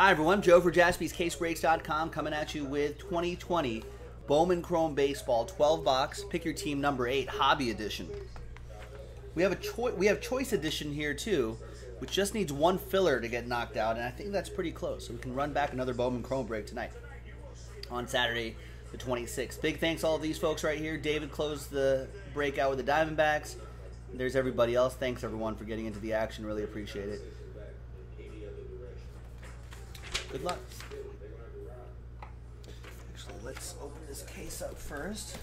Hi, everyone. Joe for jaspyscasebreaks.com coming at you with 2020 Bowman Chrome Baseball 12 box. Pick your team number 8 Hobby Edition. We have a choice we have choice edition here too, which just needs one filler to get knocked out and I think that's pretty close. So we can run back another Bowman Chrome break tonight on Saturday the 26th. Big thanks all of these folks right here. David closed the breakout with the Diamondbacks. There's everybody else. Thanks everyone for getting into the action. Really appreciate it. Good luck. Actually, let's open this case up first.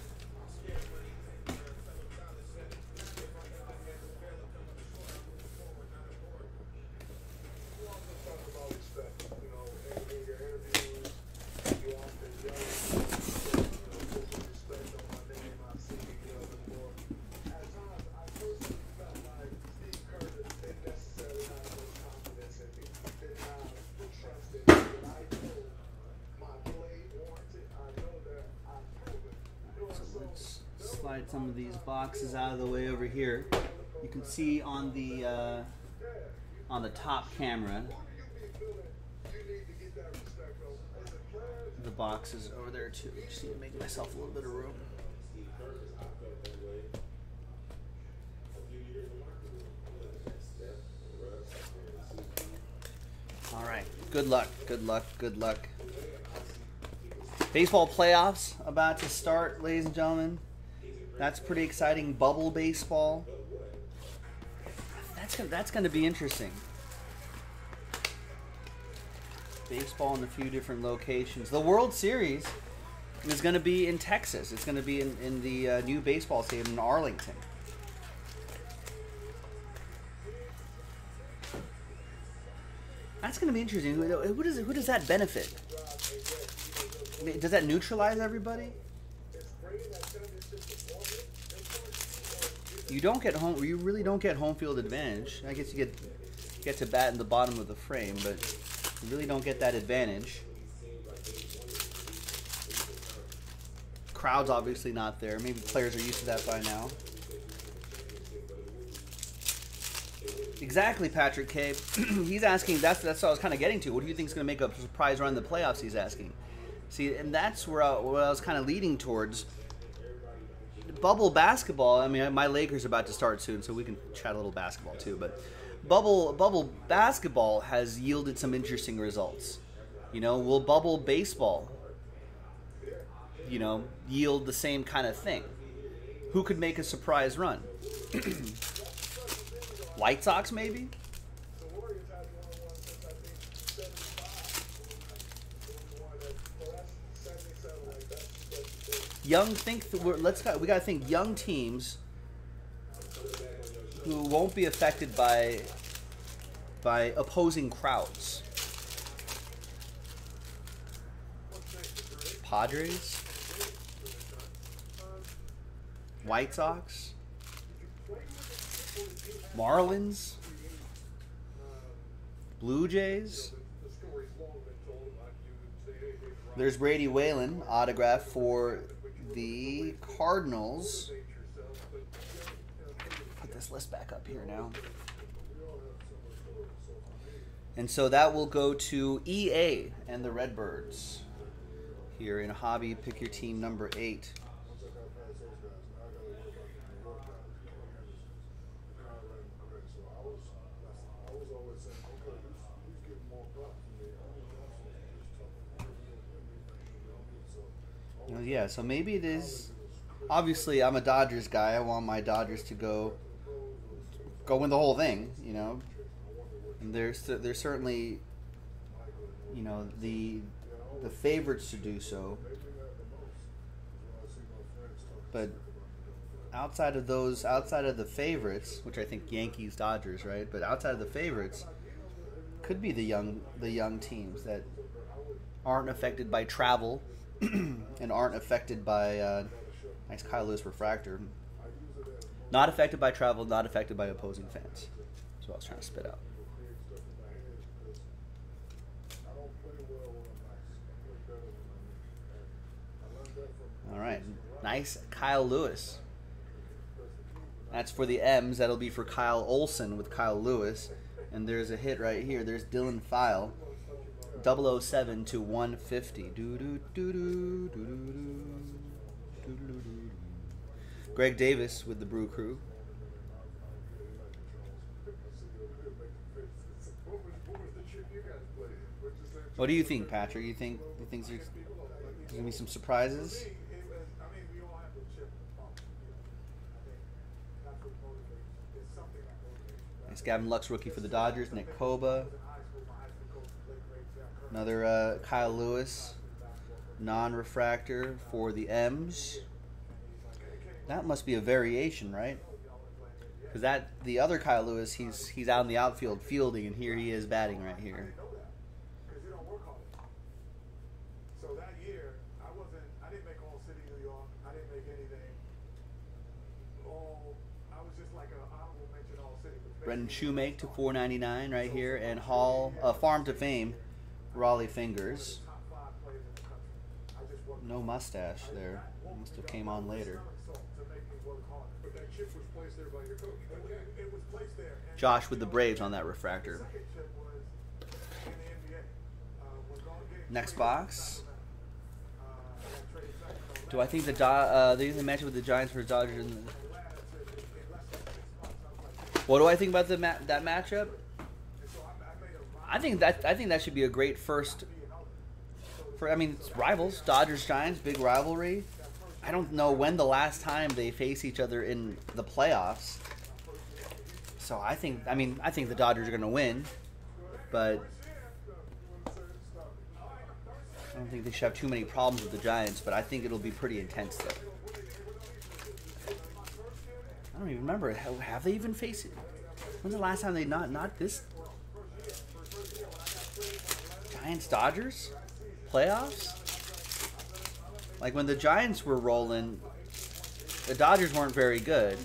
slide some of these boxes out of the way over here. You can see on the uh, on the top camera the boxes over there too. Just need to make myself a little bit of room. All right. Good luck. Good luck. Good luck. Baseball playoffs about to start, ladies and gentlemen. That's pretty exciting. Bubble baseball. That's gonna, that's going to be interesting. Baseball in a few different locations. The World Series is going to be in Texas. It's going to be in, in the uh, new baseball stadium in Arlington. That's going to be interesting. Who does, who does that benefit? Does that neutralize everybody? You don't get home. You really don't get home field advantage. I guess you get get to bat in the bottom of the frame, but you really don't get that advantage. Crowd's obviously not there. Maybe players are used to that by now. Exactly, Patrick K. he's asking. That's that's what I was kind of getting to. What do you think is going to make a surprise run in the playoffs? He's asking. See, and that's where I, where I was kind of leading towards bubble basketball. I mean, my Lakers are about to start soon, so we can chat a little basketball too. But bubble bubble basketball has yielded some interesting results. You know, will bubble baseball, you know, yield the same kind of thing? Who could make a surprise run? White Sox, maybe. Young think let's got, we got to think young teams who won't be affected by by opposing crowds. Padres, White Sox, Marlins, Blue Jays. There's Brady Whalen autograph for the Cardinals. Put this list back up here now. And so that will go to EA and the Redbirds here in Hobby. Pick your team number eight. Yeah, so maybe it is. Obviously, I'm a Dodgers guy. I want my Dodgers to go go win the whole thing. You know, and there's there's certainly you know the the favorites to do so, but outside of those, outside of the favorites, which I think Yankees, Dodgers, right? But outside of the favorites, could be the young the young teams that aren't affected by travel and aren't affected by uh, nice Kyle Lewis refractor. Not affected by travel, not affected by opposing fans. That's what I was trying to spit out. All right, nice Kyle Lewis. That's for the M's. That'll be for Kyle Olson with Kyle Lewis. And there's a hit right here. There's Dylan File 007 to 150. Doo -doo -doo -doo -doo -doo -doo -doo. Greg Davis with the Brew Crew. What do you think, Patrick? You think you think there's gonna be some surprises? Nice Gavin Lux rookie for the Dodgers. Nick Koba. Another uh, Kyle Lewis non-refractor for the M's. That must be a variation, right? Because that the other Kyle Lewis, he's he's out in the outfield fielding, and here he is batting right here. So that year, I wasn't, I didn't make All City New York. I didn't make anything. All, I was just like an honorable mention All City. Braden Shewmake to 499 right here, and Hall uh, Farm to Fame, Rollie Fingers. No mustache there. It must have came on later. Josh with the Braves on that refractor. Next box. Do I think the Do uh, they're match up with the Giants versus Dodgers? What do I think about the ma that matchup? I, think that I think that should be a great first. For I mean, it's rivals, Dodgers Giants, big rivalry. I don't know when the last time they face each other in the playoffs. So I think I mean I think the Dodgers are going to win, but I don't think they should have too many problems with the Giants. But I think it'll be pretty intense though. I don't even remember. Have, they even faced it? When's the last time they not not this Giants Dodgers playoffs? Like when the Giants were rolling, the Dodgers weren't very good.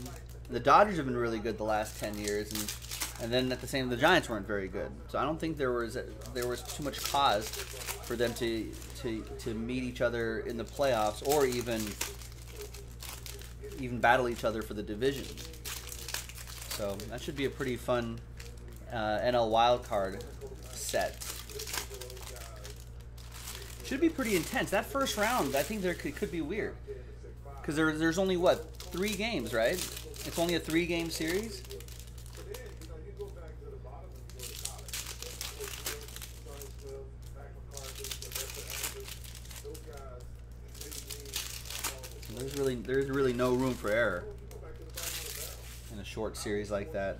The Dodgers have been really good the last ten years, and and then at the same, the Giants weren't very good. So I don't think there was there was too much cause for them to to to meet each other in the playoffs or even even battle each other for the division. So that should be a pretty fun uh, NL wild card set. Should be pretty intense. That first round, I think there could, could be weird. Because there, there's only, what, three games, right? It's only a three-game series? There's really, there's really no room for error in a short series like that.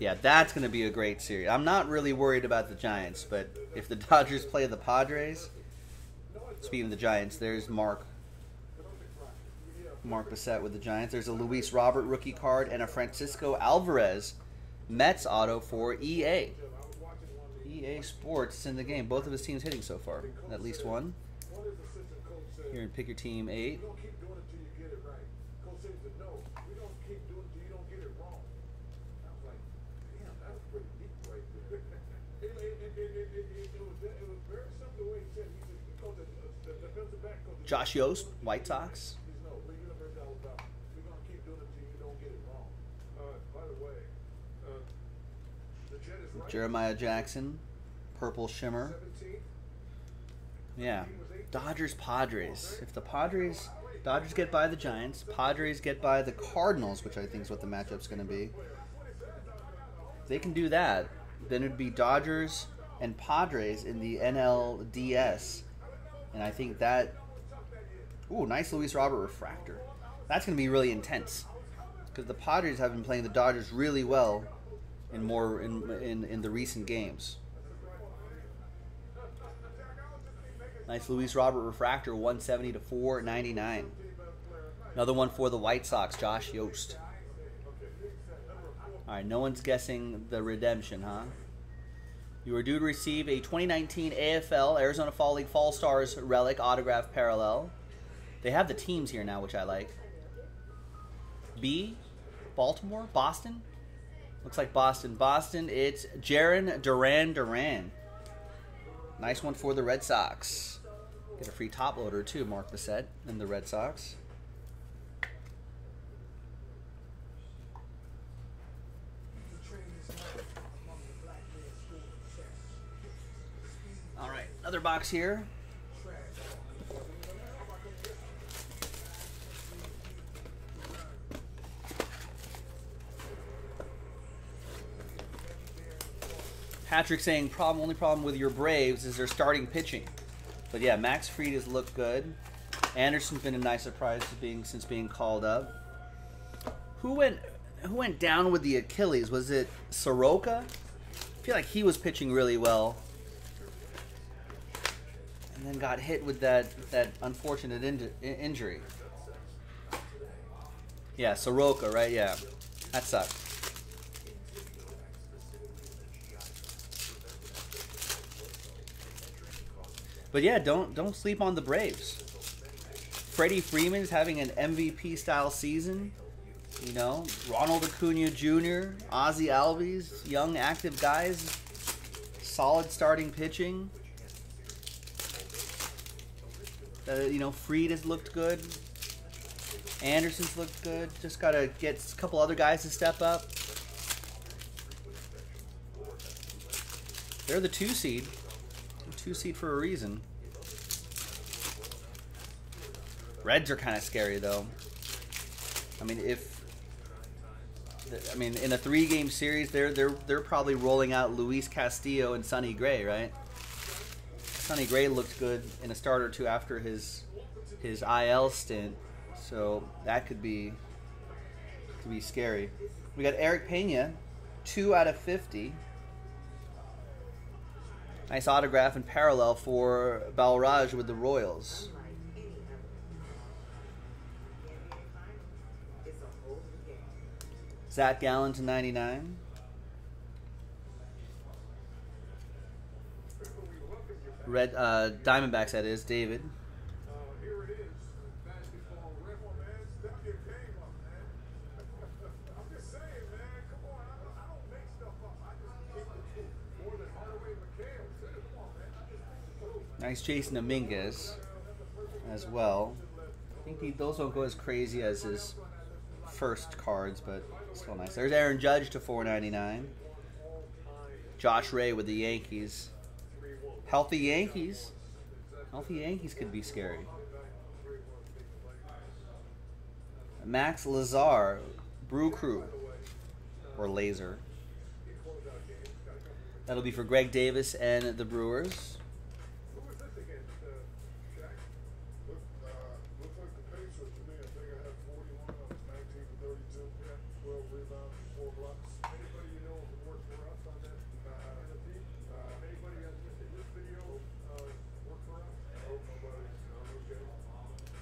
Yeah, that's going to be a great series. I'm not really worried about the Giants, but if the Dodgers play the Padres, speaking of the Giants, there's Mark Mark Bissett with the Giants. There's a Luis Robert rookie card and a Francisco Alvarez Mets auto for EA. EA Sports in the game. Both of his teams hitting so far. At least one. Here in Pick Your Team 8. The jet White right. Jeremiah Jackson, Purple Shimmer. Yeah. Dodgers Padres. If the Padres Dodgers get by the Giants, Padres get by the Cardinals, which I think is what the matchup's going to be. If they can do that, then it'd be Dodgers and Padres in the NLDS. And I think that Ooh, nice Luis Robert refractor. That's going to be really intense. Cuz the Padres have been playing the Dodgers really well in more in in, in the recent games. Nice Luis Robert refractor, 170 to 499. Another one for the White Sox, Josh Yost. All right, no one's guessing the redemption, huh? You are due to receive a 2019 AFL Arizona Fall League Fall Stars relic autograph parallel. They have the teams here now, which I like. B, Baltimore, Boston. Looks like Boston. Boston, it's Jarren Duran Duran. Nice one for the Red Sox. Get a free top loader too, Mark Bissett and the Red Sox. All right, another box here. Patrick saying problem only problem with your Braves is their starting pitching. But yeah, Max Fried has looked good. Anderson's been a nice surprise being since being called up. Who went who went down with the Achilles? Was it Soroka? I feel like he was pitching really well. And then got hit with that that unfortunate inju- injury. Yeah, Soroka, right? Yeah. That sucked. But yeah, don't don't sleep on the Braves. Freddie Freeman's having an MVP style season. You know, Ronald Acuna Jr., Ozzy Albies, young active guys, solid starting pitching. Uh, you know, Fried has looked good. Anderson's looked good. Just gotta get a couple other guys to step up. They're the two seed. Two seed for a reason. Reds are kind of scary though. I mean, if I mean in a three-game series, they're they're they're probably rolling out Luis Castillo and Sonny Gray, right? Sonny Gray looked good in a start or two after his his IL stint, so that could be could be scary. We got Erick Peña, two out of fifty. Nice autograph and parallel for Balraj with the Royals. Zach Gallen to 99. Red uh, Diamondbacks, that is, David. Uh, here it is. Basketball reference, man. Step your game up, man. I'm just saying, man. Come on. I don't, I don't make stuff up. I just keep the truth. More than Hardaway McHale said it. Come on, man. I just speak the truth. Nice Jasson Dominguez as well. I think those don't go as crazy as his first cards, but still nice. There's Aaron Judge to 499. Josh Ray with the Yankees. Healthy Yankees. Healthy Yankees could be scary. Max Lazar, Brew Crew, or Laser. That'll be for Greg Davis and the Brewers.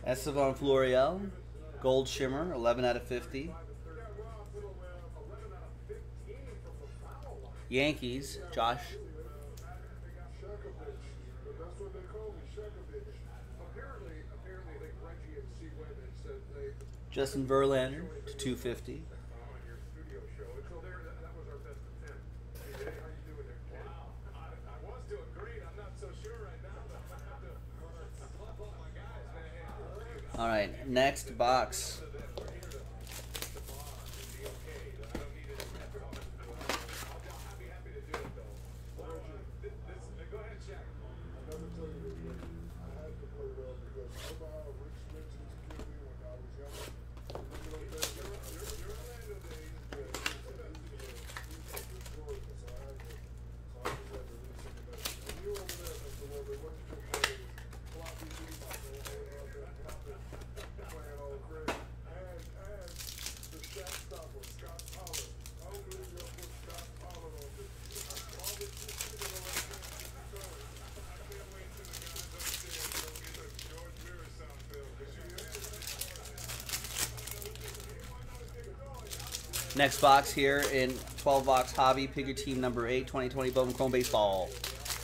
Estevan Florial, Gold Shimmer, 11 out of 50. Yankees, Josh. Justin Verlander to 250. All right, next box. Go ahead, Shaq. I never tell you this, but I had to play well because remember how Rik Smits used to kill me when I was younger? Remember those days? Yeah, he used to- he used to destroy me, so I had to- so I just had to do something better. And you over there, Mr. Webber, what did you play? Floppy D, my man, out there popping, playing all great. And, and the shot stopper, Scott Pollard. I don't believe y'all put Scott Pollard on this. All this shit, you know what I'm saying? Sorry. I can't wait till the guys upstairs go get the George Miller Seinfeld. 'cause you- Next box here in 12 box hobby. Pick your team number 8, 2020 Bowman Chrome Baseball.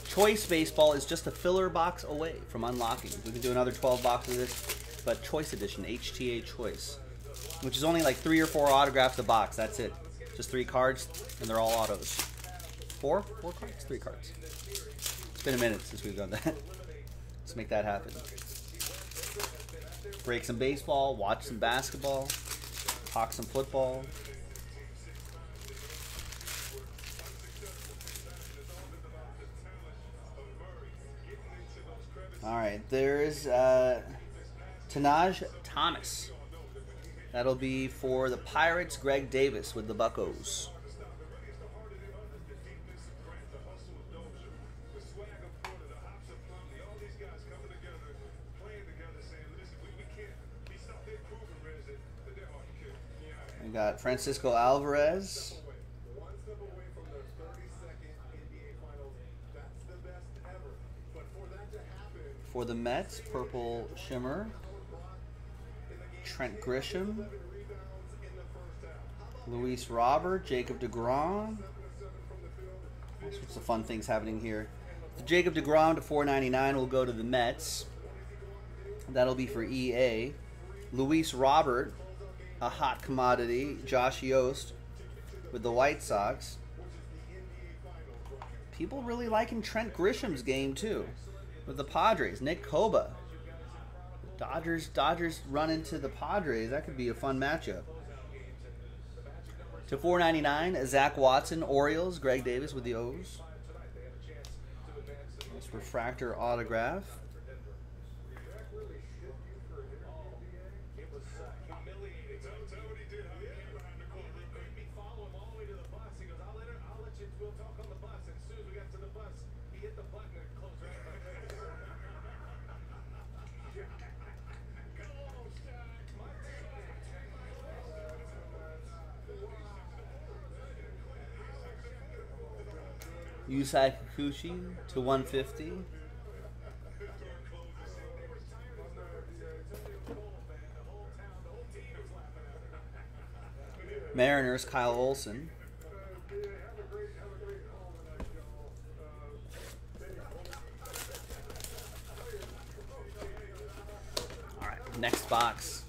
Choice Baseball is just a filler box away from unlocking. We can do another 12 box of this but Choice Edition, HTA Choice, which is only like three or four autographs a box. That's it. Just three cards, and they're all autos. Four? Four cards? Three cards. It's been a minute since we've done that. Let's make that happen. Break some baseball, watch some basketball, talk some football. All right, there's uh, Tahnaj Thomas. That'll be for the Pirates. Greg Davis with the Buckos. We got Francisco Alvarez. One step away from their 32nd NBA Finals. That's the best ever. But for that to happen, For the Mets, Purple Shimmer. Trent Grisham. Luis Robert, Jacob DeGrom. All sorts of fun things happening here. The Jacob DeGrom to 4.99 will go to the Mets. That'll be for EA. Luis Robert, a hot commodity. Josh Yost with the White Sox. People really liking Trent Grisham's game too, with the Padres. Nick Koba. Dodgers, Dodgers run into the Padres. That could be a fun matchup. To 4.99, Zach Watson, Orioles, Greg Davis with the O's. Nice refractor autograph. Yusei Kikuchi to 150. Mariners, Kyle Olson. All right, next box.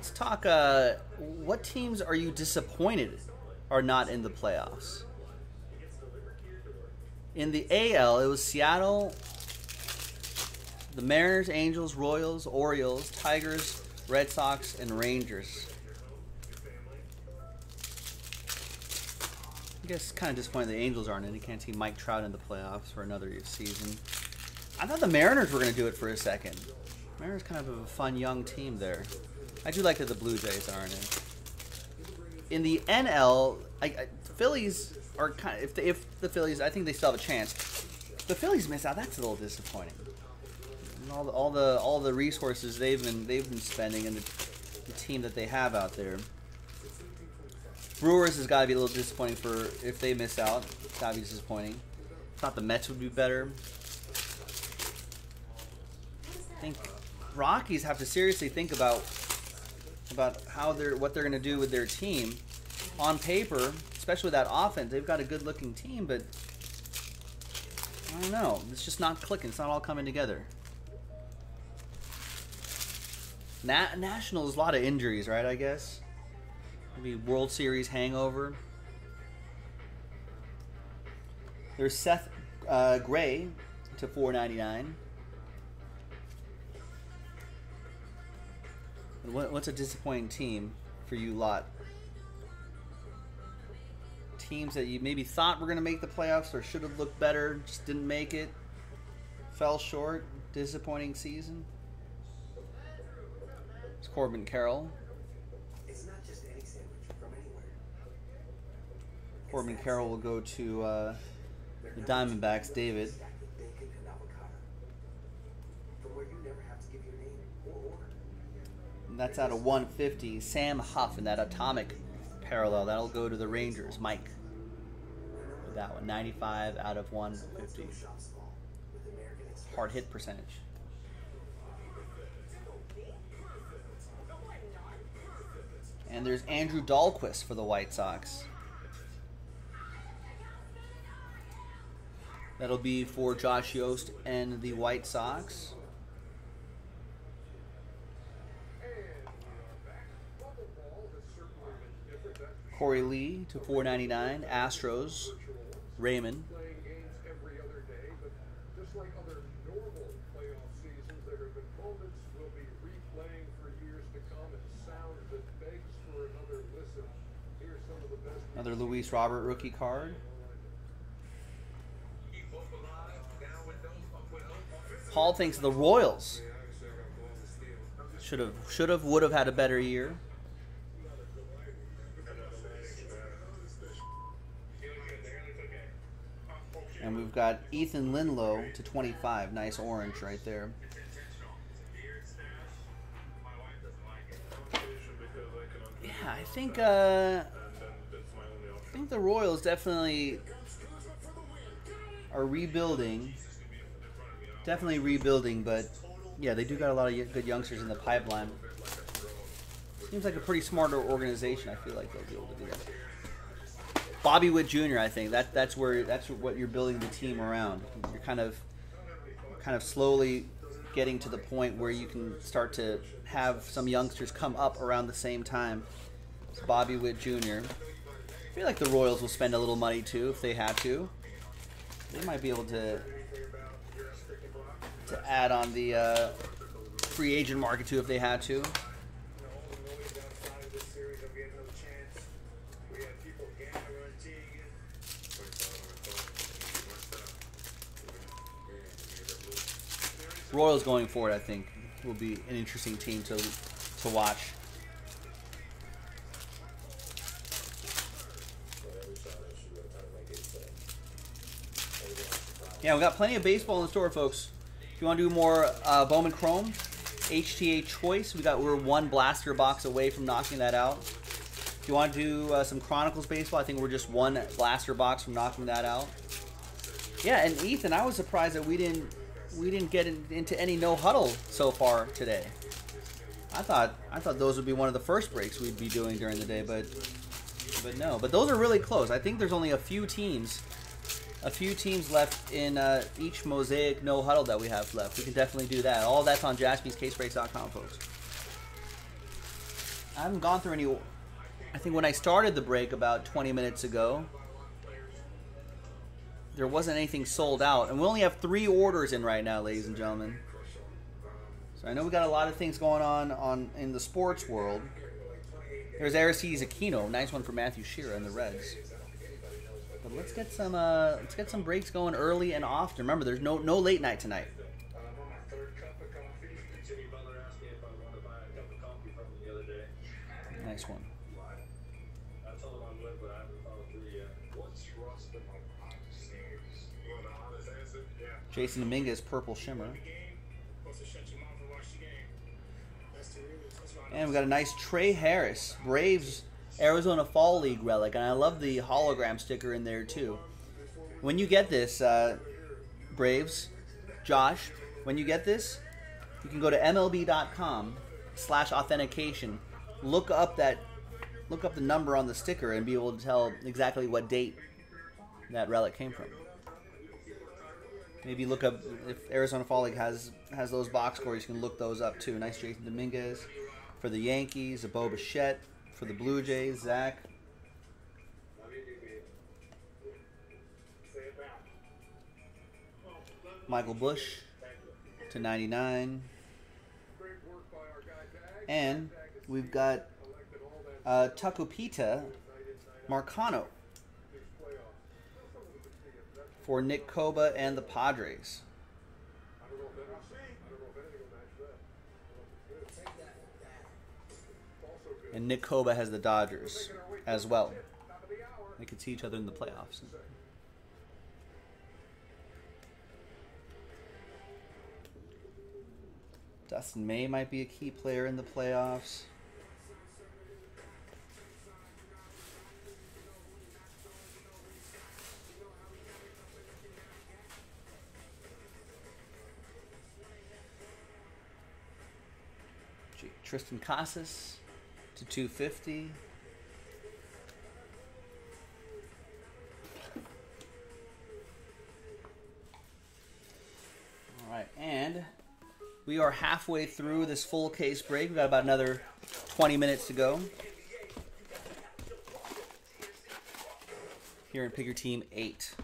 Let's talk. Uh, what teams are you disappointed are not in the playoffs? In the AL, it was Seattle, the Mariners, Angels, Royals, Orioles, Tigers, Red Sox, and Rangers. I guess kind of disappointed the Angels aren't in. You can't see Mike Trout in the playoffs for another season. I thought the Mariners were going to do it for a second. Mariners kind of a fun young team there. I do like that the Blue Jays aren't in. In the NL, I, I, Phillies are kind of if the, if the Phillies, I think they still have a chance. The Phillies miss out. That's a little disappointing. And all the all the all the resources they've been they've been spending and the, the team that they have out there. Brewers has got to be a little disappointing for if they miss out. It's got to be disappointing. Thought the Mets would be better. I think Rockies have to seriously think about about how they're what they're going to do with their team. On paper, especially with that offense, they've got a good looking team, but I don't know. It's just not clicking. It's not all coming together. Na- Nationals, a lot of injuries, right? I guess maybe World Series hangover. There's Seth uh, Gray to 4.99. what's a disappointing team for you lot? Teams that you maybe thought were going to make the playoffs or should have looked better, just didn't make it, fell short, disappointing season. It's Corbin Carroll. It's not just any sandwich from anywhere. Corbin Carroll will go to uh, the Diamondbacks, David. Stacked with bacon and avocado. From where you never have to give your name or order. And that's out of 150. Sam Huff in that atomic parallel. That'll go to the Rangers. Mike. With that one. 95 out of 150. Shop small with American hard hit percentage. And there's Andrew Dalquist for the White Sox. That'll be for Josh Yost and the White Sox. Korey Lee to 499. Astros. Raymond. playing games every other day, but just like other normal playoff seasons, there have been moments we'll be replaying for years to listen. Here's some of the best. Another Luis Robert rookie card. Paul thinks the Royals should have, should have, would have had a better year. And we've got Ethan Lindow to 25. Nice orange right there. Yeah, I think uh, I think the Royals definitely are rebuilding. Definitely rebuilding, but yeah, they do got a lot of good youngsters in the pipeline. Seems like a pretty smart organization. I feel like they'll be able to do that. Bobby Witt Jr. I think that that's where that's what you're building the team around. You're kind of kind of slowly getting to the point where you can start to have some youngsters come up around the same time. Bobby Witt Jr. I feel like the Royals will spend a little money too if they have to. They might be able to to add on the uh, free agent market too if they had to. Royals going forward, I think, will be an interesting team to to watch. Yeah, we got plenty of baseball in the store, folks. If you want to do more uh, Bowman Chrome, HTA Choice, we got we're one blaster box away from knocking that out. If you want to do uh, some Chronicles baseball, I think we're just one blaster box from knocking that out. Yeah, and Ethan, I was surprised that we didn't we didn't get in, into any no huddle so far today. I thought I thought those would be one of the first breaks we'd be doing during the day, but but no. But those are really close. I think there's only a few teams, a few teams left in uh, each mosaic no huddle that we have left. We can definitely do that. All that's on JaspysCaseBreaks.com, folks. I haven't gone through any. I think when I started the break about 20 minutes ago, there wasn't anything sold out, and we only have three orders in right now, ladies and gentlemen. So I know we got a lot of things going on on in the sports world. There's Aristides Aquino, nice one for Matthew Shearer and the Reds. But let's get some uh, let's get some breaks going early and often. Remember, there's no no late night tonight. I'm on Jasson Dominguez, Purple Shimmer. Game. What's to shut your mouth and watch the game? That's the real. That's why And we got a nice Trey Harris, Braves Arizona Fall League relic, and I love the hologram sticker in there too. When you get this, uh, Braves, Josh, when you get this, you can go to MLB.com slash authentication, look up that, look up the number on the sticker, and be able to tell exactly what date that relic came from. Maybe look up if Arizona Fall League has has those box scores. You can look those up too. Nice Jasson Dominguez for the Yankees, a Bo Bichette for the Blue Jays, Zach. Michael Busch to 99. Great work by our guy Dag. And we've got uh, Tucupita Marcano these playoffs. Still some of the big teams. That's- for Nick Koba and the Padres. And Nick Koba has the Dodgers as well. They could see each other in the playoffs. Dustin May might be a key player in the playoffs. Triston Casas to 250. All right, and we are halfway through this full case break. We've got about another 20 minutes to go. Here in Picker Team 8.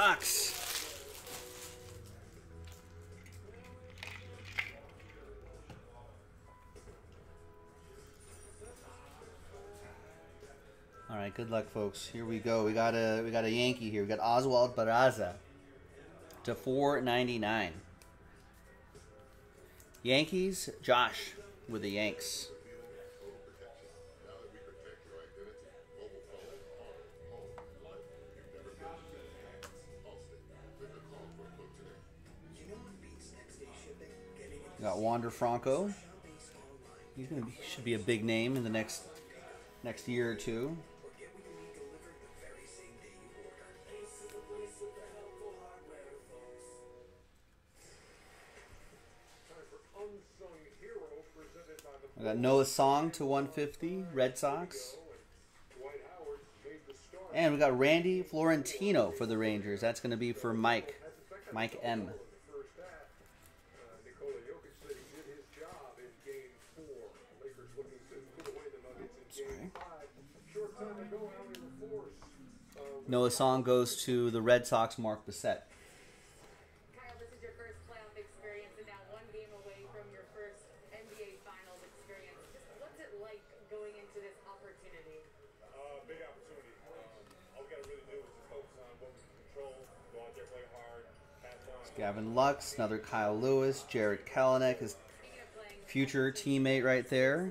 box. All right, good luck, folks. Here we go. We got a we got a Yankee here. We got Oswald Peraza to four ninety nine. Yankees, Josh with the Yanks. Franco. He's gonna be, should be a big name in the next next year or two. I got Noah Song to 150, Red Sox. And we got Randy Florentino for the Rangers. That's going to be for Mike, Mike M. No, Noah Song goes to the Red Sox Mark Bissett. Kyle, this is your first playoff experience and now one game away from your first NBA Finals experience. Just what's it like going into this opportunity? Uh, big opportunity. Um, all we got to really do is just focus on control, go out there, play hard, pass Gavin Lux, another Kyle Lewis, Jarred Kelenic, his future teammate right there.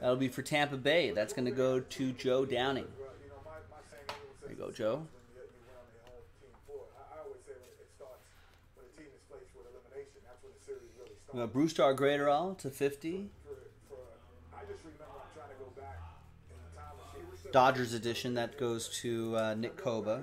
That'll be for Tampa Bay. That's going to go to Joe Downing. There you go, Joe. Uh, Brusdar Graterol to 50. Dodgers edition, that goes to uh, Nick Koba.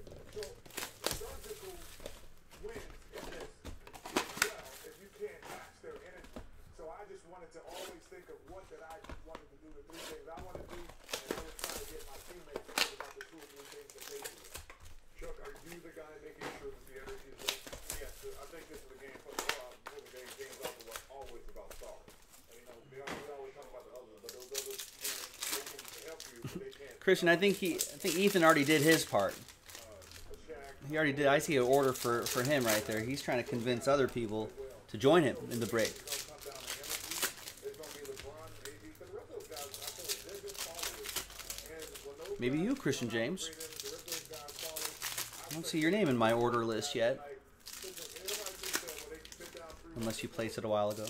Christian, I think he, I think Ethan already did his part. He already did. I see an order for for him right there. He's trying to convince other people to join him in the break. Maybe you, Christian James. I don't see your name in my order list yet. Unless you placed it a while ago.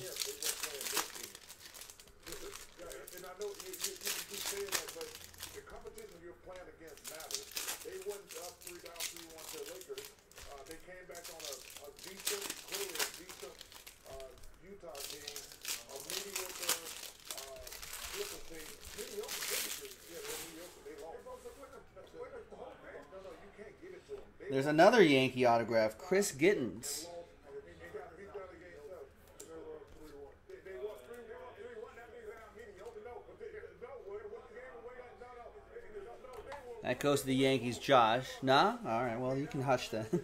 another Yankee autograph, Chris Gittens. That goes to the Yankees, Josh. Nah? All right, well, you can hush then.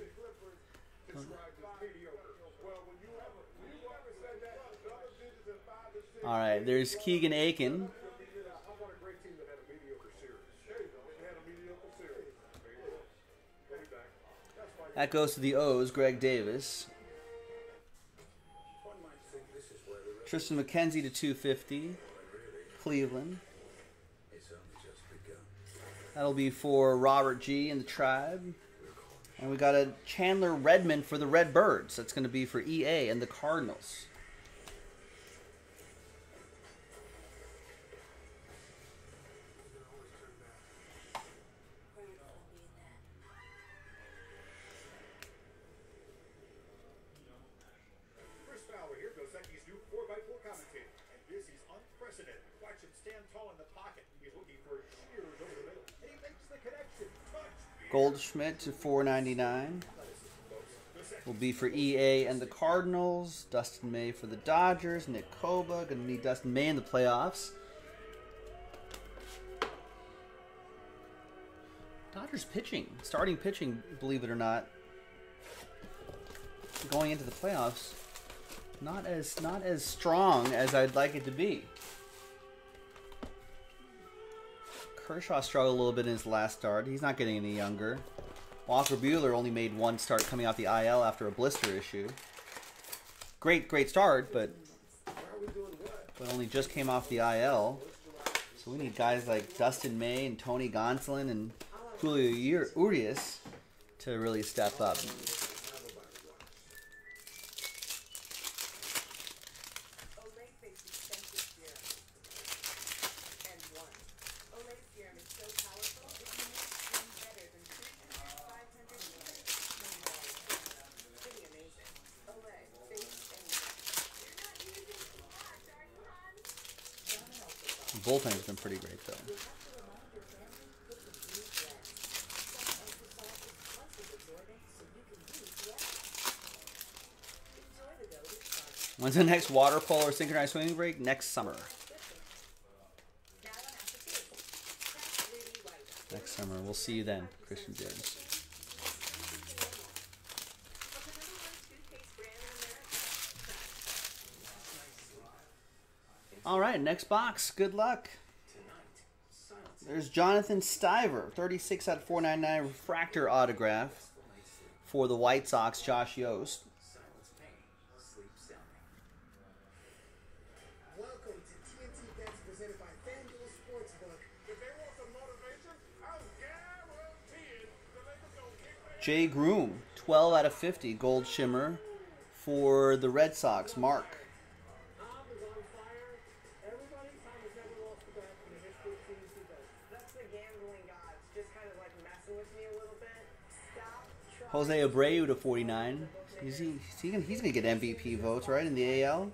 All right, there's Keegan Akin. That goes to the O's, Greg Davis. Triston McKenzie to 250. Cleveland. That'll be for Robert G. and the Tribe. And we got a Chandler Redmond for the Redbirds. That's going to be for EA and the Cardinals. Goldschmidt to 499 will be for EA and the Cardinals. Dustin May for the Dodgers. Nick Koba going to need Dustin May in the playoffs. Dodgers pitching, starting pitching, believe it or not, going into the playoffs, not as not as strong as I'd like it to be. Kershaw struggled a little bit in his last start. He's not getting any younger. Walker Buehler only made one start coming off the IL after a blister issue. Great, great start, but, but only just came off the IL. So we need guys like Dustin May and Tony Gonsolin and Julio Urias to really step up. When's the next water polo or synchronized swimming break? Next summer. Next summer. We'll see you then, Christian James. All right, next box. Good luck. There's Jonathan Stiever, 36 out of 499 refractor autograph for the White Sox, Josh Yost. Jay Groom, 12 out of 50 gold shimmer for the Red Sox, Mark. Is. Jose Abreu to 49. He's, he, he's gonna, he's gonna get MVP votes, right, in the AL?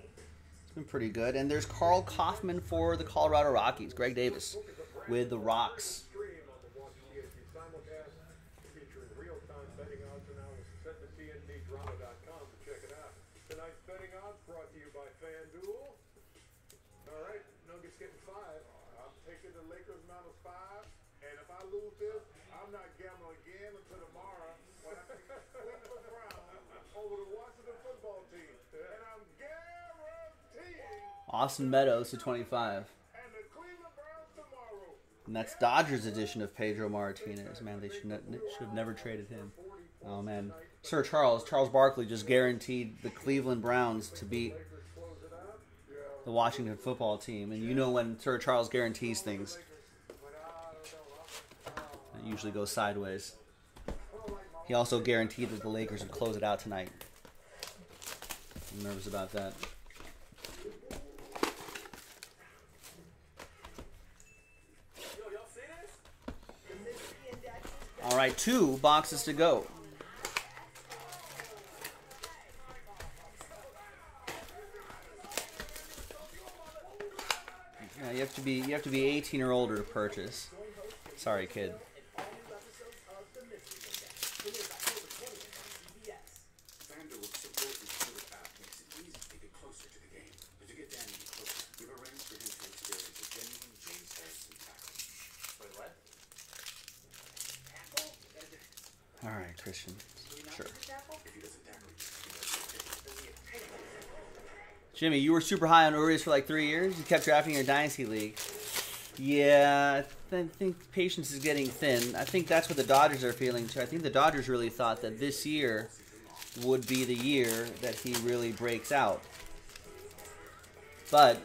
It's been pretty good. And there's Karl Kauffmann for the Colorado Rockies, Greg Davis with the Rocks. Austin Meadows to 25. and that's Dodgers edition of Pedro Martinez. Man, they should, ne- should have never traded him. Oh, man. Sir Charles, Charles Barkley just guaranteed the Cleveland Browns to beat the Washington football team. And you know when Sir Charles guarantees things, it usually goes sideways. He also guaranteed that the Lakers would close it out tonight. I'm nervous about that. All right, two boxes to go. Yeah, you have to be you have to be 18 or older to purchase. Sorry, kid. FanDuel's simple, intuitive app makes it easy to get closer to the game. And to get Danny closer, we've arranged for him to experience a genuine James Harrison tackle. Wait, what? All right, Christian. Sure. If he doesn't tackle you, he doesn't Jimmy, you were super high on Urias for like three years. You kept drafting your dynasty league. Yeah, I th- think patience is getting thin. I think that's what the Dodgers are feeling too. I think the Dodgers really thought that this year would be the year that he really breaks out. But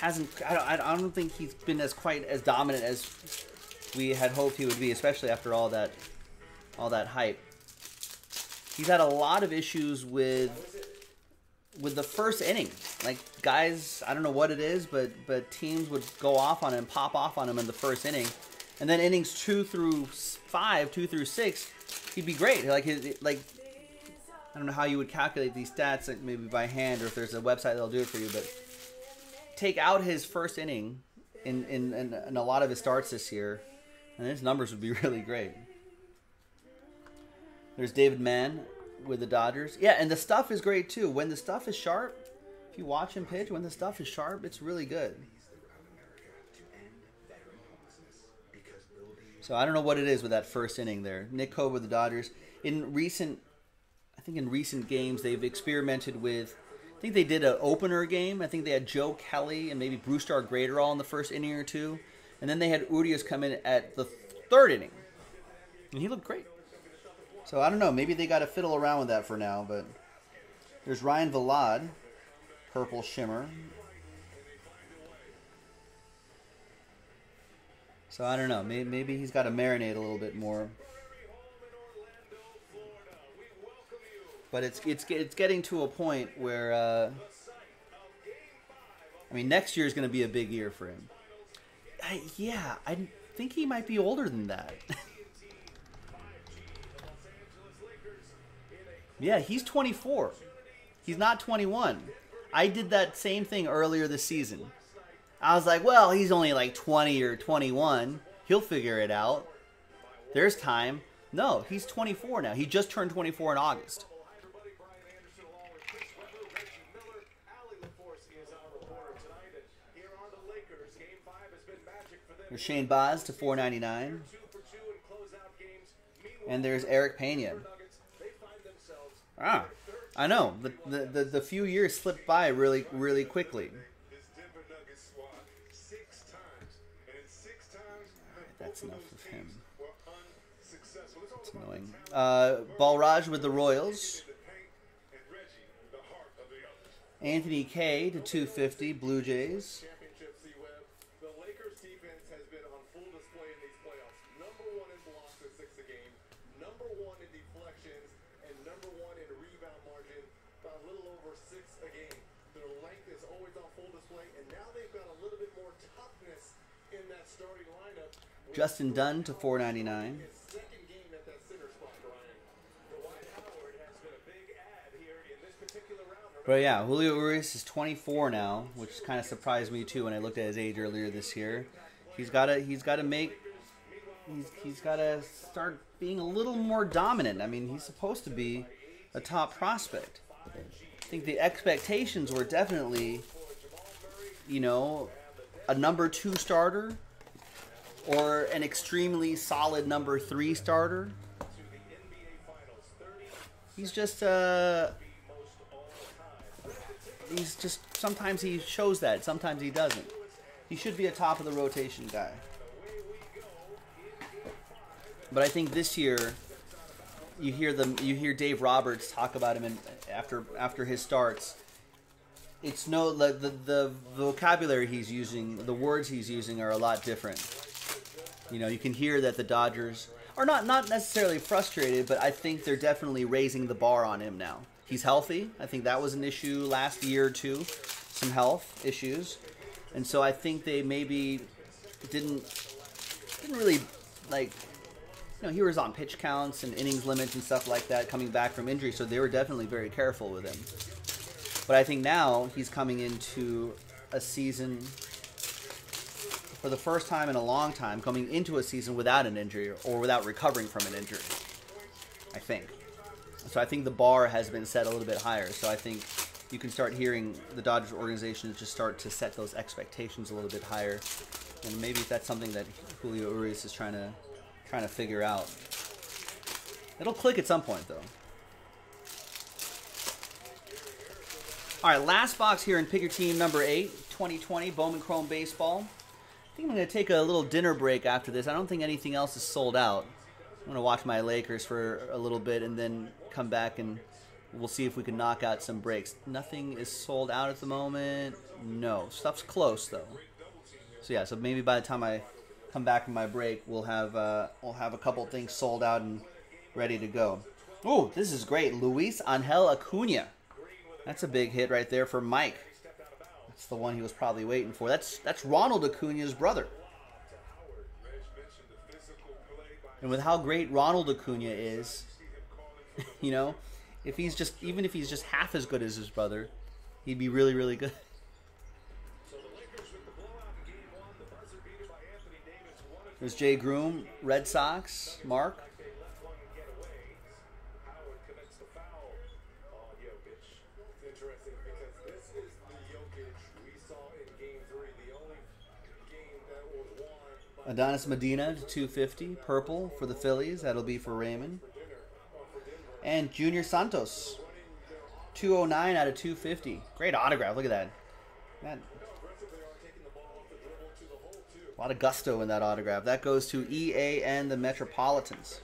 hasn't. I don't, I don't think he's been as quite as dominant as we had hoped he would be, especially after all that, all that hype. He's had a lot of issues with with the first inning. Like guys, I don't know what it is, but but teams would go off on him, pop off on him in the first inning, and then innings two through five, two through six, he'd be great. Like his like. I don't know how you would calculate these stats, like maybe by hand, or if there's a website that'll do it for you. But take out his first inning in in, in, in a lot of his starts this year, and his numbers would be really great. There's David Mann with the Dodgers. Yeah, and the stuff is great too. When the stuff is sharp, if you watch him pitch, when the stuff is sharp, it's really good. So I don't know what it is with that first inning there. Nick Cove with the Dodgers. In recent, I think in recent games they've experimented with. I think they did an opener game. I think they had Joe Kelly and maybe Brusdar Graterol in the first inning or two, and then they had Urias come in at the third inning, and he looked great. So I don't know. Maybe they got to fiddle around with that for now. But there's Ryan Vilade, purple shimmer. So I don't know. Maybe, maybe he's got to marinate a little bit more. But it's it's it's getting to a point where uh, I mean next year is going to be a big year for him. I, yeah, I think he might be older than that. Yeah, he's 24. He's not 21. I did that same thing earlier this season. I was like, well, he's only like 20 or 21. He'll figure it out. There's time. No, he's 24 now. He just turned 24 in August. There's Shane Baz to 499. Two for two in closeout games. Meanwhile, And there's Erick Peña. Ah, I know. The, the, the, the few years slipped by really, really quickly. That's enough of him. It's annoying. Uh, Balraj with the Royals. Anthony Kay to 250, Blue Jays. In this particular round. But yeah, Julio Urias is 24 now, which kind of surprised me too when I looked at his age earlier this year. He's got to he's got to make he's he's got to start being a little more dominant. I mean, he's supposed to be a top prospect. I think the expectations were definitely you know, a number 2 starter or an extremely solid number 3 starter. He's just uh he's just sometimes he shows that, sometimes he doesn't. He should be a top of the rotation guy. But I think this year you hear them you hear Dave Roberts talk about him in, after after his starts. It's no the, the the vocabulary he's using, the words he's using are a lot different. You know, you can hear that the Dodgers are not not necessarily frustrated, but I think they're definitely raising the bar on him now. He's healthy. I think that was an issue last year or two, some health issues, and so I think they maybe didn't didn't really like. You know, he was on pitch counts and innings limits and stuff like that coming back from injury, so they were definitely very careful with him. But I think now he's coming into a season for the first time in a long time, coming into a season without an injury or without recovering from an injury. I think. So I think the bar has been set a little bit higher. So I think you can start hearing the Dodgers organization just start to set those expectations a little bit higher, and maybe if that's something that Julio Urias is trying to trying to figure out. It'll click at some point, though. All right, last box here in Pick Your Team number eight, 2020 Bowman Chrome Baseball. Think I'm going to take a little dinner break after this. I don't think anything else is sold out. I'm going to watch my Lakers for a little bit and then come back and we'll see if we can knock out some breaks. Nothing is sold out at the moment. No, stuff's close though. So yeah, so maybe by the time I come back from my break, we'll have uh, we'll have a couple things sold out and ready to go. Oh, this is great, Luis Angel Acuna. That's a big hit right there for Mike. That's the one he was probably waiting for. That's that's Ronald Acuna's brother. And with how great Ronald Acuna is, you know, if he's just even if he's just half as good as his brother, he'd be really really good. There's Jay Groom, Red Sox, Mark. Adonis Medina to 250, purple for the Phillies. That'll be for Raymond. And Junior Santos, 209 out of 250. Great autograph. Look at that. That a lot of gusto in that autograph. That goes to EA and the Metropolitans.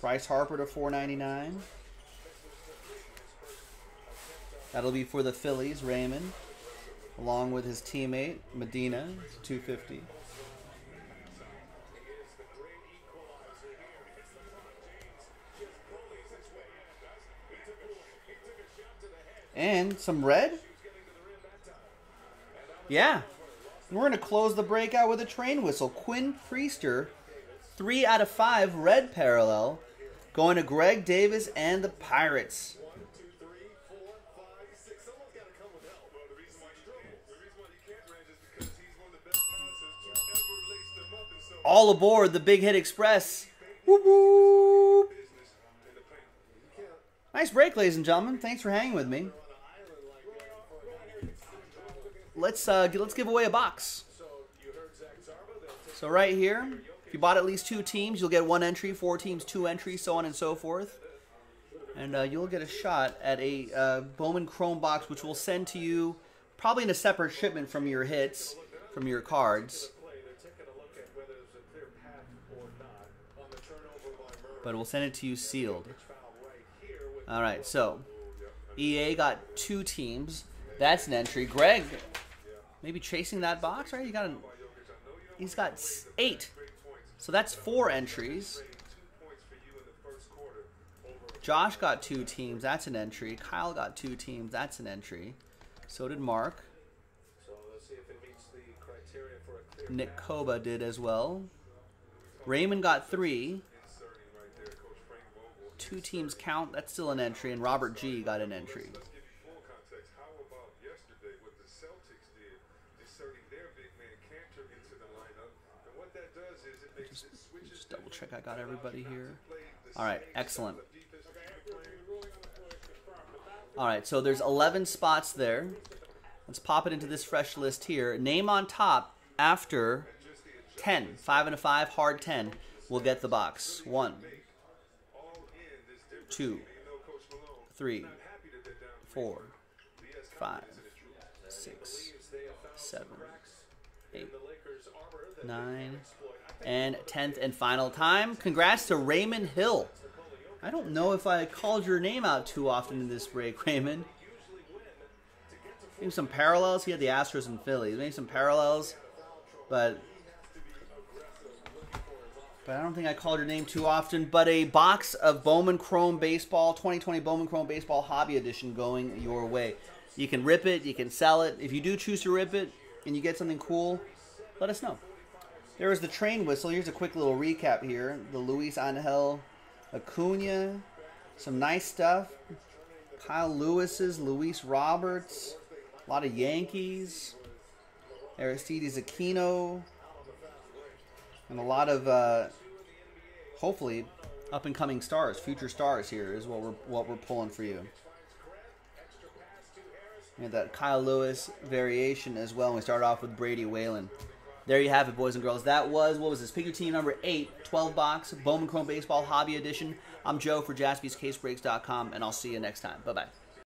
Bryce Harper to 499. That'll be for the Phillies, Raymond, along with his teammate Medina, 250. And some red? Yeah. We're going to close the breakout with a train whistle. Quinn Priester, 3 out of 5 red parallel, going to Greg Davis and the Pirates. All aboard the Big Hit Express. Whoop, whoop. Nice break, ladies and gentlemen. Thanks for hanging with me. Let's uh, let's give away a box. So right here, if you bought at least two teams, you'll get one entry. Four teams, two entries, so on and so forth. And uh, you'll get a shot at a uh, Bowman Chrome box, which we'll send to you probably in a separate shipment from your hits, from your cards. But we'll send it to you sealed. All right, so EA got two teams. That's an entry. Greg, maybe chasing that box, right? You got an, he's got eight. So that's four entries. Josh got two teams. That's an entry. Kyle got two teams. That's an entry. So did Mark. Nick Koba did as well. Raymond got three. Two teams count. That's still an entry. And Robert G got an entry. Let's give you full context. How about yesterday what the Celtics did, inserting their big man Kanter into the lineup, and what that does is it makes it switches Just double check I got everybody here. All right, excellent. style of defense that you're playing. All right, so there's 11 spots there. Let's pop it into this fresh list here. Name on top after 10, 5 and a 5, hard 10, will get the box. 1, 2, 3, 4, 5, 6, 7, 8, 9, and 10th and final time. Congrats to Raymond Hill. I don't know if I called your name out too often in this break, Raymond. Maybe some parallels. He had the Astros and Phillies. Maybe some parallels, but but I don't think I called your name too often. But a box of Bowman Chrome Baseball 2020 Bowman Chrome Baseball Hobby Edition going your way. You can rip it. You can sell it. If you do choose to rip it and you get something cool, let us know. There is the train whistle. Here's a quick little recap here. The Luis Angel Acuna. Some nice stuff. Kyle Lewis's, Luis Roberts. A lot of Yankees. Aristides Aquino. And a lot of, uh, hopefully, up and coming stars, future stars here is what we're, what we're pulling for you. And that Kyle Lewis variation as well. And we start off with Brady Whalen. There you have it, boys and girls. That was, what was this? Pick your team number 8, 12 box, Bowman Chrome Baseball Hobby Edition. I'm Joe for jaspyscasebreaks.com, and I'll see you next time. Bye bye.